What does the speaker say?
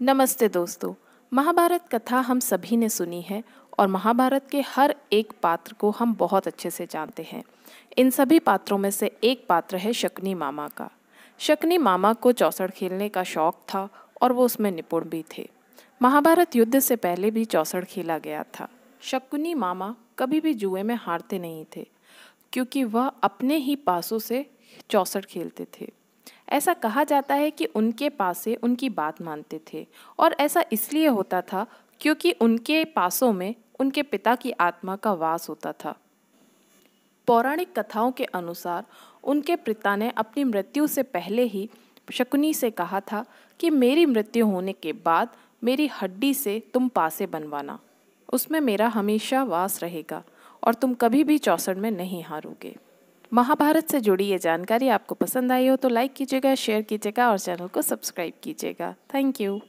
नमस्ते दोस्तों, महाभारत कथा हम सभी ने सुनी है और महाभारत के हर एक पात्र को हम बहुत अच्छे से जानते हैं। इन सभी पात्रों में से एक पात्र है शकुनी मामा का। शकुनी मामा को चौसड़ खेलने का शौक था और वो उसमें निपुण भी थे। महाभारत युद्ध से पहले भी चौसठ खेला गया था। शकुनी मामा कभी भी जुए में हारते नहीं थे, क्योंकि वह अपने ही पासों से चौसठ खेलते थे। ऐसा कहा जाता है कि उनके पास उनकी बात मानते थे, और ऐसा इसलिए होता था क्योंकि उनके पासों में उनके पिता की आत्मा का वास होता था। पौराणिक कथाओं के अनुसार उनके पिता ने अपनी मृत्यु से पहले ही शकुनी से कहा था कि मेरी मृत्यु होने के बाद मेरी हड्डी से तुम पासे बनवाना, उसमें मेरा हमेशा वास रहेगा और तुम कभी भी चौसठ में नहीं हारोगे। महाभारत से जुड़ी ये जानकारी आपको पसंद आई हो तो लाइक कीजिएगा शेयर कीजिएगा और चैनल को सब्सक्राइब कीजिएगा। Thank you